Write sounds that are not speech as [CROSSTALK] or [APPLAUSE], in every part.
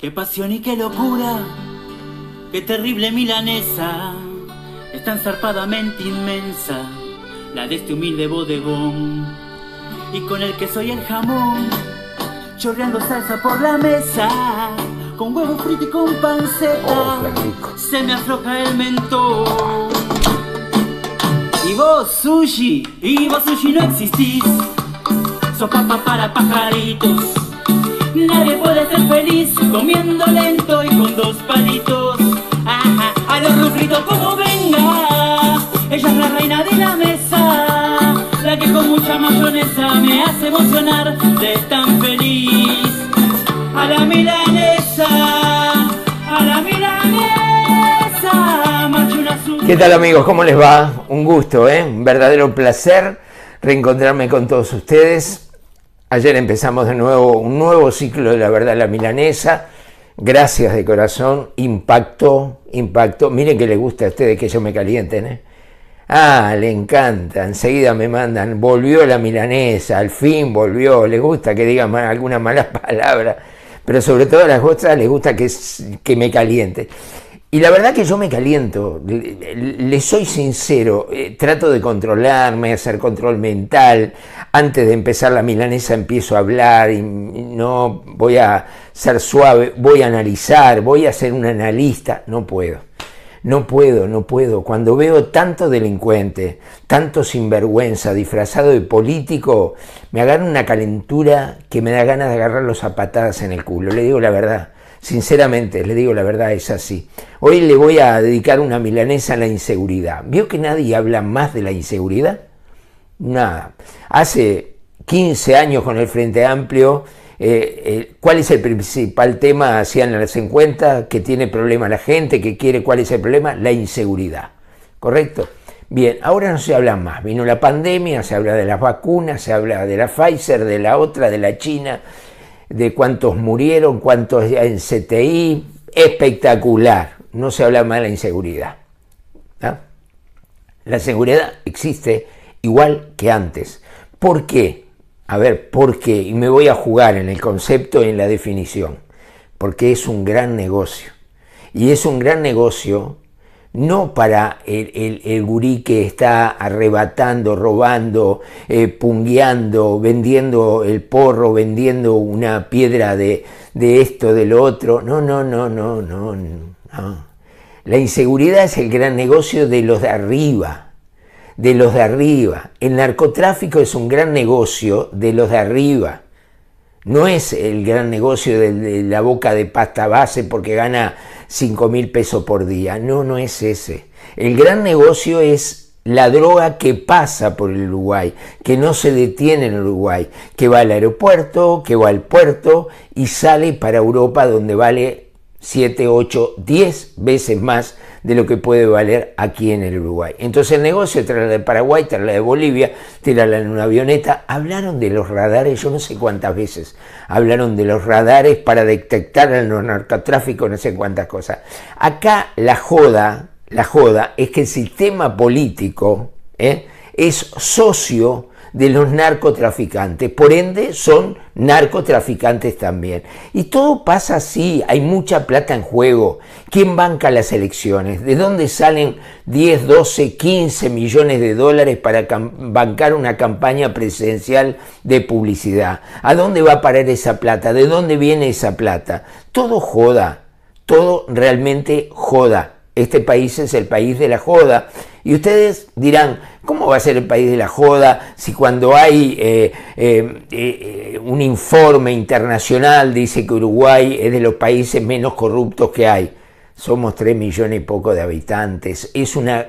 Qué pasión y qué locura, qué terrible milanesa, es tan zarpadamente inmensa la de este humilde bodegón. Y con el queso y el jamón, chorreando salsa por la mesa, con huevo frito y con panceta, se me afloja el mentón. Y vos, sushi, y vos, sushi, no existís, sos papa para pajaritos. Nadie puede ser feliz comiendo lento y con dos palitos. Ajá, a los rufritos como venga. Ella es la reina de la mesa, la que con mucha mayonesa me hace emocionar de tan feliz. A la milanesa, a la milanesa. ¿Qué tal amigos? ¿Cómo les va? Un gusto, ¿eh? Un verdadero placer reencontrarme con todos ustedes. Ayer empezamos de nuevo un nuevo ciclo de la verdad la milanesa. Gracias de corazón. Impacto, impacto. Miren que le gusta a ustedes que yo me calienten, ¿eh? Ah, le encanta. Enseguida me mandan. Volvió la milanesa, al fin volvió. Les gusta que digan alguna mala [LAUGHS] palabra. Pero sobre todo a las otras les gusta que, que me caliente. Y la verdad que yo me caliento, le, soy sincero, eh, trato de controlarme, hacer control mental. Antes de empezar la milanesa empiezo a hablar y no voy a ser suave, voy a analizar, voy a ser un analista. No puedo, no puedo, no puedo. Cuando veo tanto delincuente, tanto sinvergüenza disfrazado de político, me agarra una calentura que me da ganas de agarrarlos a patadas en el culo. Le digo la verdad. Sinceramente, le digo la verdad, es así. Hoy le voy a dedicar una milanesa a la inseguridad. ¿Vio que nadie habla más de la inseguridad? Nada. Hace 15 años con el Frente Amplio, eh, eh, ¿cuál es el principal tema? Hacían las encuestas, que tiene problema la gente, que quiere, ¿cuál es el problema? La inseguridad. ¿Correcto? Bien, ahora no se habla más. Vino la pandemia, se habla de las vacunas, se habla de la Pfizer, de la otra, de la China de cuántos murieron, cuántos en CTI, espectacular. No se habla más de la inseguridad. La seguridad existe igual que antes. ¿Por qué? A ver, ¿por qué? Y me voy a jugar en el concepto y en la definición. Porque es un gran negocio. Y es un gran negocio no para el, el, gurí que está arrebatando, robando, eh, pungueando, vendiendo el porro, vendiendo una piedra de, de, esto, de lo otro. No, no, no, no, no, no. La inseguridad es el gran negocio de los de arriba, de los de arriba. El narcotráfico es un gran negocio de los de arriba. No es el gran negocio de, la boca de pasta base porque gana 5 mil pesos por día. No, no es ese. El gran negocio es la droga que pasa por el Uruguay, que no se detiene en Uruguay, que va al aeropuerto, que va al puerto y sale para Europa donde vale 7, 8, 10 veces más de lo que puede valer aquí en el Uruguay. Entonces el negocio, traerla de Paraguay, traerla de Bolivia, tirarla en una avioneta. Hablaron de los radares, yo no sé cuántas veces, hablaron de los radares para detectar el narcotráfico, no sé cuántas cosas. Acá la joda, la joda es que el sistema político ¿eh? es socio de los narcotraficantes. Por ende, son narcotraficantes también. Y todo pasa así, hay mucha plata en juego. ¿Quién banca las elecciones? ¿De dónde salen 10, 12, 15 millones de dólares para bancar una campaña presidencial de publicidad? ¿A dónde va a parar esa plata? ¿De dónde viene esa plata? Todo joda, todo realmente joda. Este país es el país de la joda. Y ustedes dirán, ¿cómo va a ser el país de la joda si cuando hay eh, eh, eh, un informe internacional dice que Uruguay es de los países menos corruptos que hay? Somos tres millones y poco de habitantes. Es una,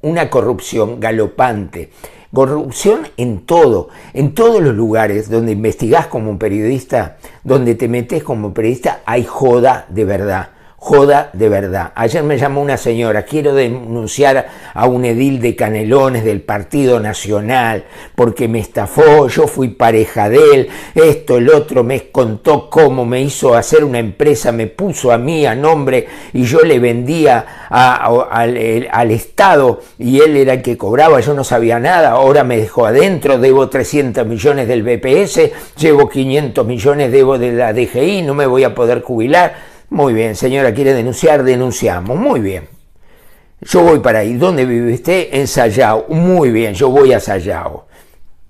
una corrupción galopante. Corrupción en todo, en todos los lugares donde investigás como periodista, donde te metes como periodista, hay joda de verdad joda de verdad. Ayer me llamó una señora, quiero denunciar a un edil de Canelones del Partido Nacional porque me estafó, yo fui pareja de él, esto, el otro, me contó cómo me hizo hacer una empresa, me puso a mí a nombre y yo le vendía al, Estado y él era el que cobraba, yo no sabía nada, ahora me dejó adentro, debo 300 millones del BPS, llevo 500 millones, debo de la DGI, no me voy a poder jubilar Muy bien, señora, quiere denunciar, denunciamos. Muy bien. Yo voy para ahí. ¿Dónde vive usted? En Sayao. Muy bien, yo voy a Sayao.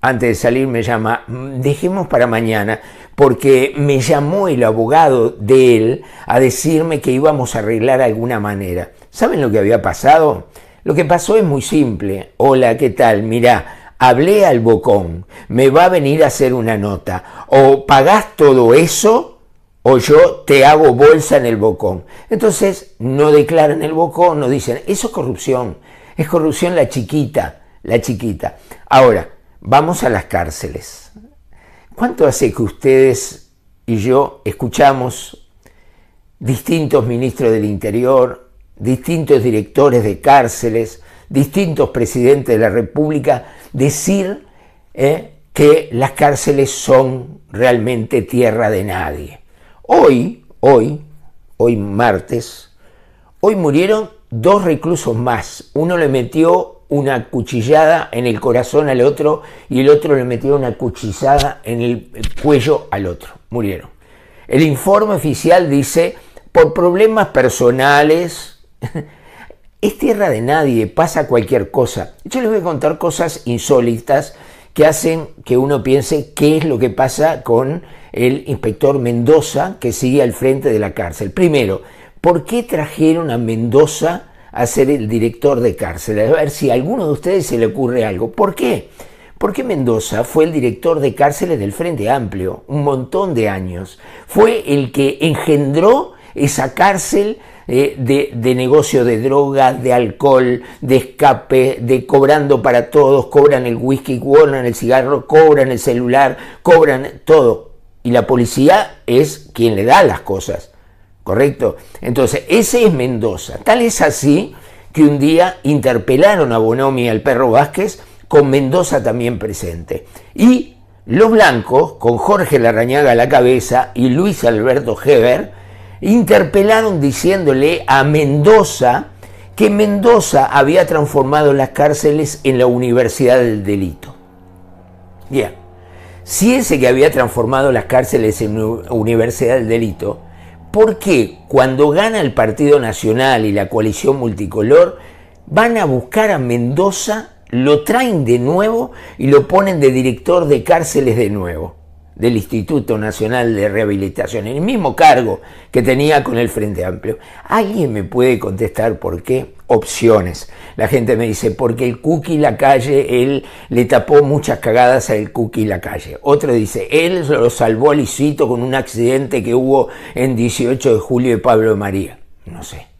Antes de salir me llama, dejemos para mañana, porque me llamó el abogado de él a decirme que íbamos a arreglar alguna manera. ¿Saben lo que había pasado? Lo que pasó es muy simple. Hola, ¿qué tal? Mirá, hablé al bocón, me va a venir a hacer una nota. O pagás todo eso o yo te hago bolsa en el bocón. Entonces no declaran el bocón, no dicen, eso es corrupción, es corrupción la chiquita, la chiquita. Ahora, vamos a las cárceles. ¿Cuánto hace que ustedes y yo escuchamos distintos ministros del Interior, distintos directores de cárceles, distintos presidentes de la República decir eh, que las cárceles son realmente tierra de nadie? Hoy, hoy, hoy martes, hoy murieron dos reclusos más. Uno le metió una cuchillada en el corazón al otro y el otro le metió una cuchillada en el cuello al otro. Murieron. El informe oficial dice, por problemas personales, [LAUGHS] es tierra de nadie, pasa cualquier cosa. Yo les voy a contar cosas insólitas que hacen que uno piense qué es lo que pasa con el inspector Mendoza que sigue al frente de la cárcel. Primero, ¿por qué trajeron a Mendoza a ser el director de cárcel? A ver si a alguno de ustedes se le ocurre algo. ¿Por qué? Porque Mendoza fue el director de cárceles del Frente Amplio, un montón de años. Fue el que engendró esa cárcel eh, de, de, negocio de drogas, de alcohol, de escape, de cobrando para todos, cobran el whisky, cobran el cigarro, cobran el celular, cobran todo y la policía es quien le da las cosas, ¿correcto? Entonces, ese es Mendoza. Tal es así que un día interpelaron a Bonomi y al perro Vázquez con Mendoza también presente. Y los blancos, con Jorge Larrañaga a la cabeza y Luis Alberto Heber, interpelaron diciéndole a Mendoza que Mendoza había transformado las cárceles en la universidad del delito. Bien. Si ese que había transformado las cárceles en universidad del delito, ¿por qué cuando gana el Partido Nacional y la coalición multicolor van a buscar a Mendoza, lo traen de nuevo y lo ponen de director de cárceles de nuevo? Del Instituto Nacional de Rehabilitación, el mismo cargo que tenía con el Frente Amplio. ¿Alguien me puede contestar por qué? Opciones. La gente me dice, porque el cookie la calle, él le tapó muchas cagadas al cookie la calle. Otro dice, él lo salvó a Lisito con un accidente que hubo en 18 de julio de Pablo María. No sé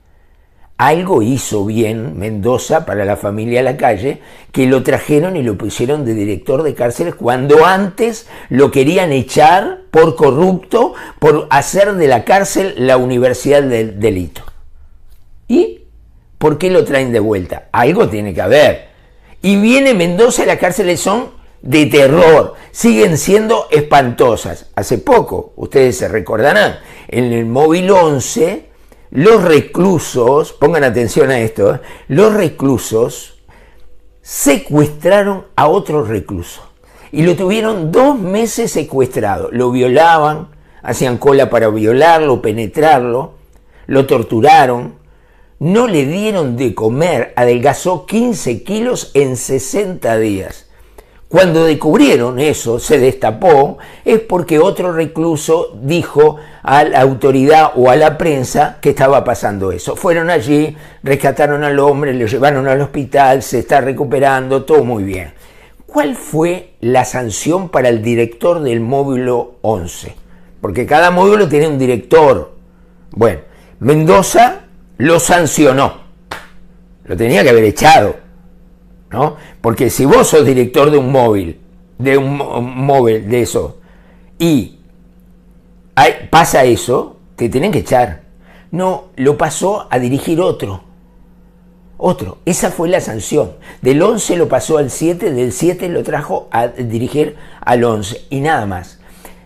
algo hizo bien Mendoza para la familia la calle, que lo trajeron y lo pusieron de director de cárceles cuando antes lo querían echar por corrupto, por hacer de la cárcel la universidad del delito. ¿Y por qué lo traen de vuelta? Algo tiene que haber. Y viene Mendoza y las cárceles son de terror, siguen siendo espantosas. Hace poco, ustedes se recordarán, en el móvil 11, los reclusos, pongan atención a esto, ¿eh? los reclusos secuestraron a otro recluso y lo tuvieron dos meses secuestrado. Lo violaban, hacían cola para violarlo, penetrarlo, lo torturaron, no le dieron de comer, adelgazó 15 kilos en 60 días. Cuando descubrieron eso, se destapó, es porque otro recluso dijo a la autoridad o a la prensa que estaba pasando eso. Fueron allí, rescataron al hombre, lo llevaron al hospital, se está recuperando, todo muy bien. ¿Cuál fue la sanción para el director del módulo 11? Porque cada módulo tiene un director. Bueno, Mendoza lo sancionó. Lo tenía que haber echado porque si vos sos director de un móvil, de un móvil de eso, y pasa eso, te tienen que echar. No, lo pasó a dirigir otro. Otro. Esa fue la sanción. Del 11 lo pasó al 7, del 7 lo trajo a dirigir al 11 y nada más.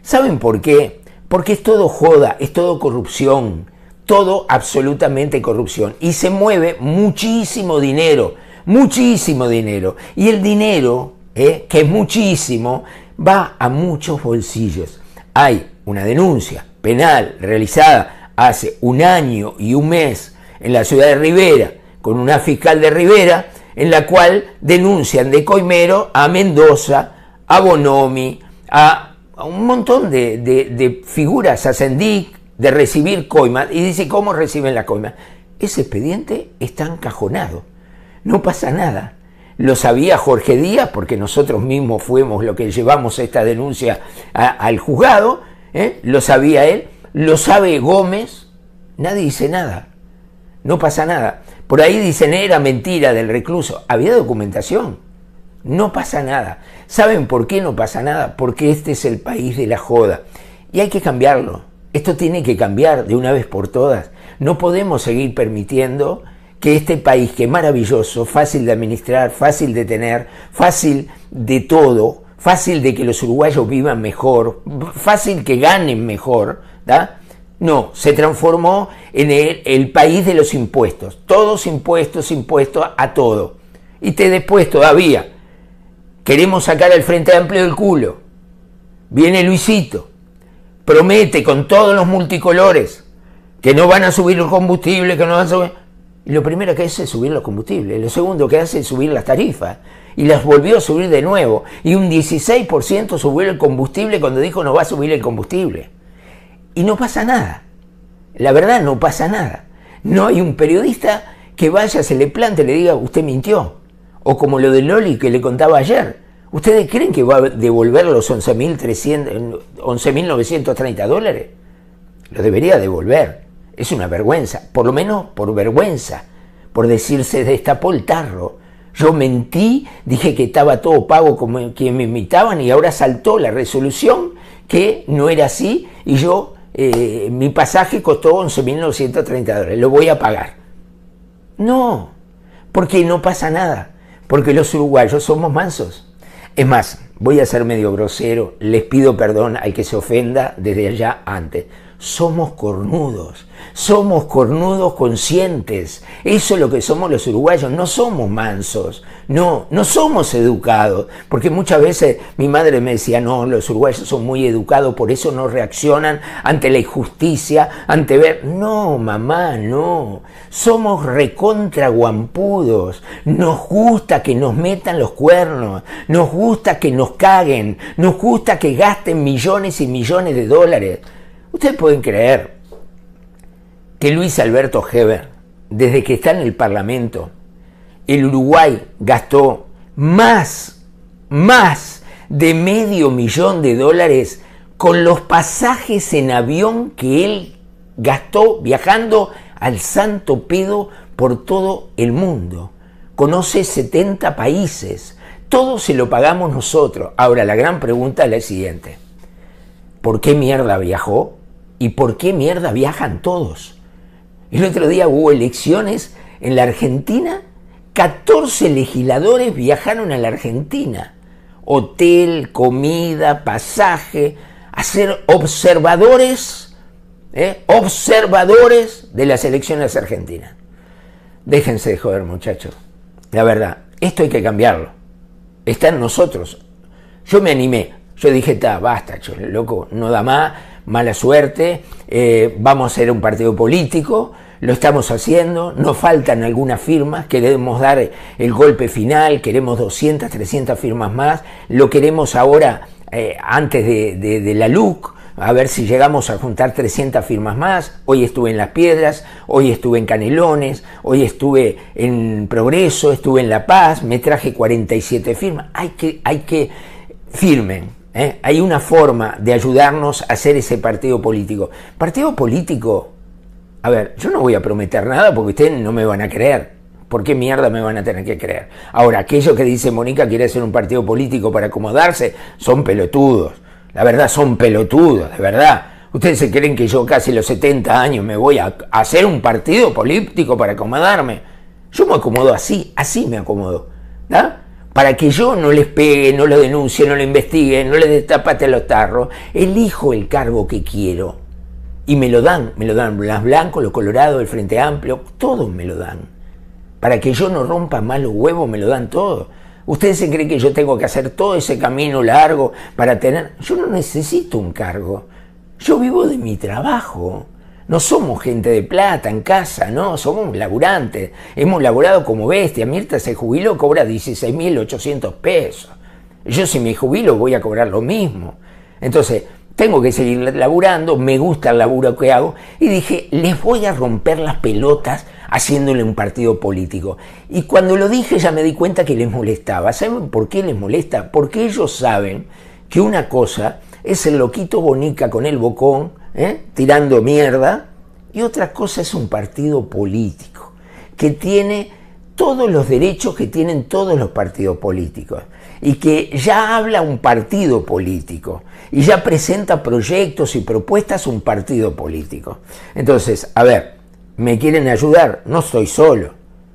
¿Saben por qué? Porque es todo joda, es todo corrupción, todo absolutamente corrupción. Y se mueve muchísimo dinero muchísimo dinero. Y el dinero, eh, que es muchísimo, va a muchos bolsillos. Hay una denuncia penal realizada hace un año y un mes en la ciudad de Rivera con una fiscal de Rivera en la cual denuncian de coimero a Mendoza, a Bonomi, a, un montón de, figuras, a Sendic, de recibir coimas, y dice cómo reciben la coima. Ese expediente está encajonado, no pasa nada. Lo sabía Jorge Díaz, porque nosotros mismos fuimos los que llevamos esta denuncia al juzgado, ¿eh? lo sabía él, lo sabe Gómez, nadie dice nada, no pasa nada. Por ahí dicen era mentira del recluso, había documentación, no pasa nada. ¿Saben por qué no pasa nada? Porque este es el país de la joda y hay que cambiarlo. Esto tiene que cambiar de una vez por todas. No podemos seguir permitiendo que este país, que es maravilloso, fácil de administrar, fácil de tener, fácil de todo, fácil de que los uruguayos vivan mejor, fácil que ganen mejor, ¿da? No, se transformó en el, país de los impuestos. Todos impuestos, impuestos a todo. Y te después todavía queremos sacar al Frente Amplio del culo. Viene Luisito, promete con todos los multicolores que no van a subir los combustibles, que no van a subir... Lo primero que hace es subir los combustibles. Lo segundo que hace es subir las tarifas. Y las volvió a subir de nuevo. Y un 16% subió el combustible cuando dijo no va a subir el combustible y no pasa nada. La verdad no pasa nada. No hay un periodista que vaya, se le plante le diga, usted mintió. O como lo de Loli que le contaba ayer. ¿Ustedes creen que va a devolver los 11.930 dólares? Lo debería devolver. Es una vergüenza. Por lo menos por vergüenza. Por decirse destapó el tarro. Yo mentí, dije que estaba todo pago como quien me imitaban y ahora saltó la resolución que no era así y yo eh, mi pasaje costó 11.930 dólares, lo voy a pagar. No, porque no pasa nada, porque los uruguayos somos mansos. Es más, voy a ser medio grosero, les pido perdón al que se ofenda desde allá antes somos cornudos, somos cornudos conscientes. Eso es lo que somos los uruguayos, no somos mansos, no, no somos educados, porque muchas veces mi madre me decía, no, los uruguayos son muy educados, por eso no reaccionan ante la injusticia, ante ver, no, mamá, no, somos recontra guampudos, nos gusta que nos metan los cuernos, nos gusta que nos caguen, nos gusta que gasten millones y millones de dólares. Ustedes pueden creer que Luis Alberto Heber, desde que está en el Parlamento, el Uruguay gastó más, más de medio millón de dólares con los pasajes en avión que él gastó viajando al Santo Pedo por todo el mundo. Conoce 70 países. Todo se lo pagamos nosotros. Ahora, la gran pregunta es la siguiente. ¿Por qué mierda viajó? ¿Y por qué mierda viajan todos? El otro día hubo elecciones en la Argentina, 14 legisladores viajaron a la Argentina. Hotel, comida, pasaje, a ser observadores, ¿eh? observadores de las elecciones argentinas. Déjense de joder, muchachos. La verdad, esto hay que cambiarlo. Está en nosotros. Yo me animé. Yo dije, está, basta, loco, no da más mala suerte, eh, vamos a ser un partido político, lo estamos haciendo, nos faltan algunas firmas, queremos dar el golpe final, queremos 200, 300 firmas más, lo queremos ahora eh, antes de, la LUC, a ver si llegamos a juntar 300 firmas más. Hoy estuve en Las Piedras, hoy estuve en Canelones, hoy estuve en Progreso, estuve en La Paz, me traje 47 firmas. Hay que, hay que firmen, ¿eh? Hay una forma de ayudarnos a hacer ese partido político. Partido político, a ver, yo no voy a prometer nada porque ustedes no me van a creer. ¿Por qué mierda me van a tener que creer? Ahora, aquello que dice Mónica quiere hacer un partido político para acomodarse, son pelotudos. La verdad, son pelotudos, de verdad. ¿Ustedes se creen que yo casi los 70 años me voy a hacer un partido político para acomodarme? Yo me acomodo así, así me acomodo. ¿da? Para que yo no les pegue, no lo denuncie, no lo investigue, no les destapate los tarros, elijo el cargo que quiero. Y me lo dan, me lo dan los blancos, los colorados, el Frente Amplio, todos me lo dan. Para que yo no rompa más los huevos, me lo dan todos. ¿Ustedes se creen que yo tengo que hacer todo ese camino largo para tener... Yo no necesito un cargo. Yo vivo de mi trabajo. No somos gente de plata en casa, no, somos laburantes. Hemos laborado como bestia. Mirta se jubiló, cobra 16.800 pesos. Yo si me jubilo voy a cobrar lo mismo. Entonces, tengo que seguir laburando, me gusta el laburo que hago, y dije, les voy a romper las pelotas haciéndole un partido político. Y cuando lo dije ya me di cuenta que les molestaba. ¿Saben por qué les molesta? Porque ellos saben que una cosa es el loquito bonica con el bocón, ¿eh? tirando mierda, y otra cosa es un partido político, que tiene todos los derechos que tienen todos los partidos políticos y que ya habla un partido político y ya presenta proyectos y propuestas un partido político. Entonces, a ver, ¿me quieren ayudar? No estoy solo,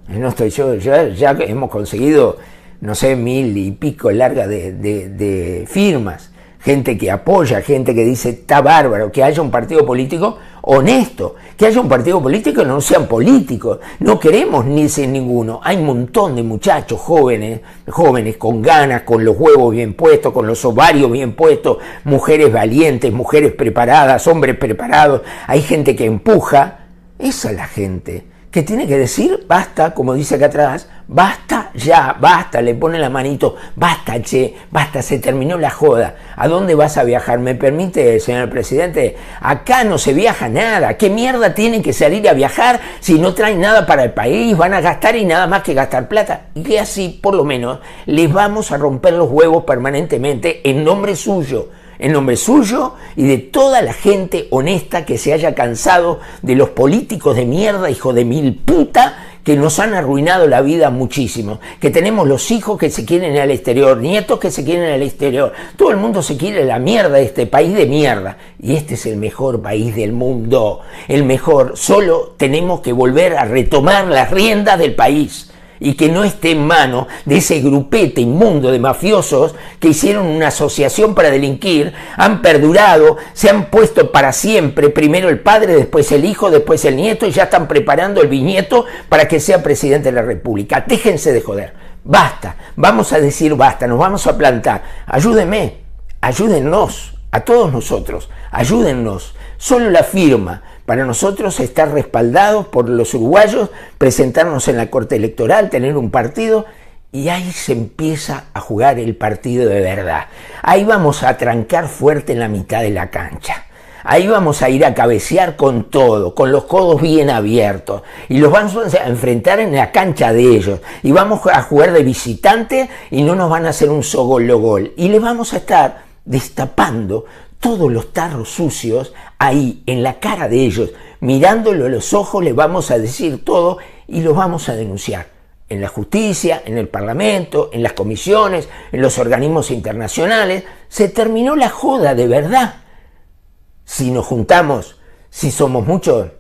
no estoy solo, ya, hemos conseguido, no sé, mil y pico larga de, de firmas gente que apoya, gente que dice está bárbaro, que haya un partido político honesto, que haya un partido político que no sean políticos. No queremos ni ser ninguno. Hay un montón de muchachos jóvenes, jóvenes con ganas, con los huevos bien puestos, con los ovarios bien puestos, mujeres valientes, mujeres preparadas, hombres preparados. Hay gente que empuja. Esa es la gente que tiene que decir, basta, como dice acá atrás, basta ya, basta, le pone la manito, basta, che, basta, se terminó la joda. ¿A dónde vas a viajar? ¿Me permite, señor presidente? Acá no se viaja nada. ¿Qué mierda tienen que salir a viajar si no traen nada para el país? Van a gastar y nada más que gastar plata. Y así, por lo menos, les vamos a romper los huevos permanentemente en nombre suyo en nombre suyo y de toda la gente honesta que se haya cansado de los políticos de mierda, hijo de mil puta, que nos han arruinado la vida muchísimo, que tenemos los hijos que se quieren al exterior, nietos que se quieren al exterior, todo el mundo se quiere la mierda de este país de mierda, y este es el mejor país del mundo, el mejor, solo tenemos que volver a retomar las riendas del país y que no esté en manos de ese grupete inmundo de mafiosos que hicieron una asociación para delinquir, han perdurado, se han puesto para siempre, primero el padre, después el hijo, después el nieto, y ya están preparando el bisnieto para que sea presidente de la República. Déjense de joder. Basta, vamos a decir basta, nos vamos a plantar. Ayúdenme, ayúdennos, a todos nosotros, ayúdennos. Solo la firma para nosotros estar respaldados por los uruguayos, presentarnos en la Corte Electoral, tener un partido, y ahí se empieza a jugar el partido de verdad. Ahí vamos a trancar fuerte en la mitad de la cancha. Ahí vamos a ir a cabecear con todo, con los codos bien abiertos. Y los vamos a enfrentar en la cancha de ellos. Y vamos a jugar de visitante y no nos van a hacer un solo gol. Y les vamos a estar destapando todos los tarros sucios ahí en la cara de ellos, mirándolo a los ojos, les vamos a decir todo y los vamos a denunciar en la justicia, en el Parlamento, en las comisiones, en los organismos internacionales. Se terminó la joda de verdad. Si nos juntamos, si somos muchos,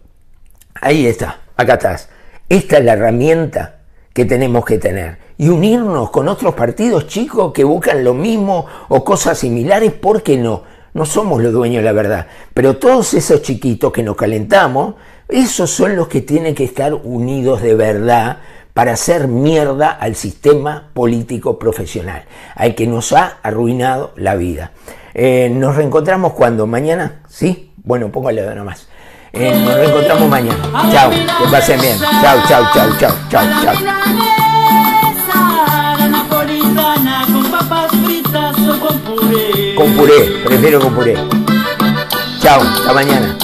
ahí está, acá estás. Esta es la herramienta que tenemos que tener. Y unirnos con otros partidos chicos que buscan lo mismo o cosas similares, ¿por qué no? No somos los dueños de la verdad. Pero todos esos chiquitos que nos calentamos, esos son los que tienen que estar unidos de verdad para hacer mierda al sistema político profesional, al que nos ha arruinado la vida. Eh, nos reencontramos cuando mañana, ¿sí? Bueno, póngale de nomás. Eh, nos reencontramos mañana. Chao, que pasen bien. Chao, chao, chao, chao, chao, chao. Con puré, prefiero con puré. Chao, hasta mañana.